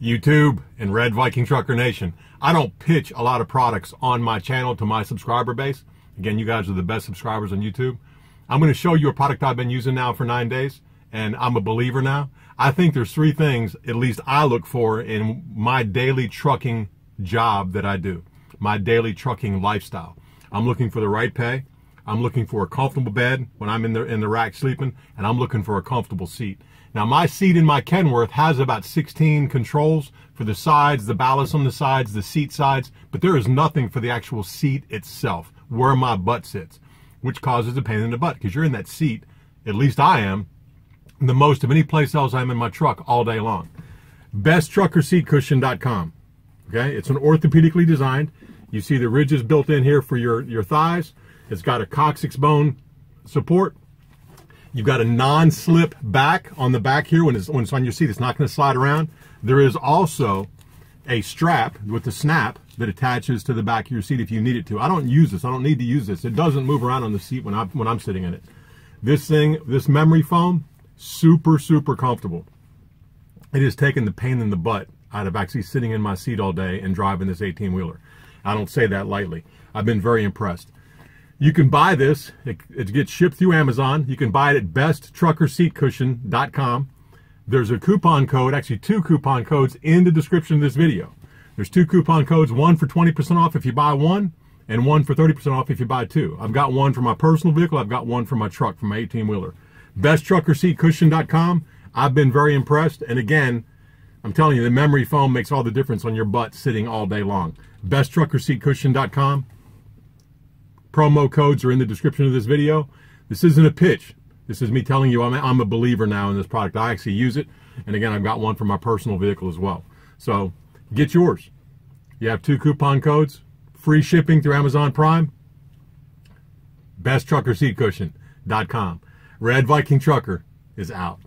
YouTube and Red Viking Trucker Nation. I don't pitch a lot of products on my channel to my subscriber base. Again, you guys are the best subscribers on YouTube. I'm going to show you a product I've been using now for nine days, and I'm a believer now. I think there's three things, at least I look for in my daily trucking job that I do, my daily trucking lifestyle. I'm looking for the right pay. I'm looking for a comfortable bed when I'm in the in the rack sleeping, and I'm looking for a comfortable seat. Now my seat in my Kenworth has about 16 controls for the sides, the ballast on the sides, the seat sides, but there is nothing for the actual seat itself, where my butt sits, which causes a pain in the butt because you're in that seat, at least I am, the most of any place else I'm in my truck all day long. BestTruckerSeatCushion.com. Okay, it's an orthopedically designed. You see the ridges built in here for your, your thighs. It's got a coccyx bone support. You've got a non-slip back on the back here when it's, when it's on your seat. It's not going to slide around. There is also a strap with the snap that attaches to the back of your seat if you need it to. I don't use this. I don't need to use this. It doesn't move around on the seat when I'm, when I'm sitting in it. This thing, this memory foam, super, super comfortable. It has taken the pain in the butt out of actually sitting in my seat all day and driving this 18-wheeler. I don't say that lightly. I've been very impressed. You can buy this. It, it, gets shipped through Amazon. You can buy it at besttruckerseatcushion.com. There's a coupon code, actually two coupon codes in the description of this video. There's two coupon codes, one for 20% off if you buy one, and one for 30% off if you buy two. I've got one for my personal vehicle. I've got one for my truck, for my 18-wheeler. Besttruckerseatcushion.com. I've been very impressed. And again, I'm telling you, the memory foam makes all the difference on your butt sitting all day long. Besttruckerseatcushion.com. Promo codes are in the description of this video. This isn't a pitch. This is me telling you I'm a, I'm a believer now in this product. I actually use it. And again, I've got one for my personal vehicle as well. So get yours. You have two coupon codes, free shipping through Amazon Prime, besttruckerseatcushion.com. Red Viking Trucker is out.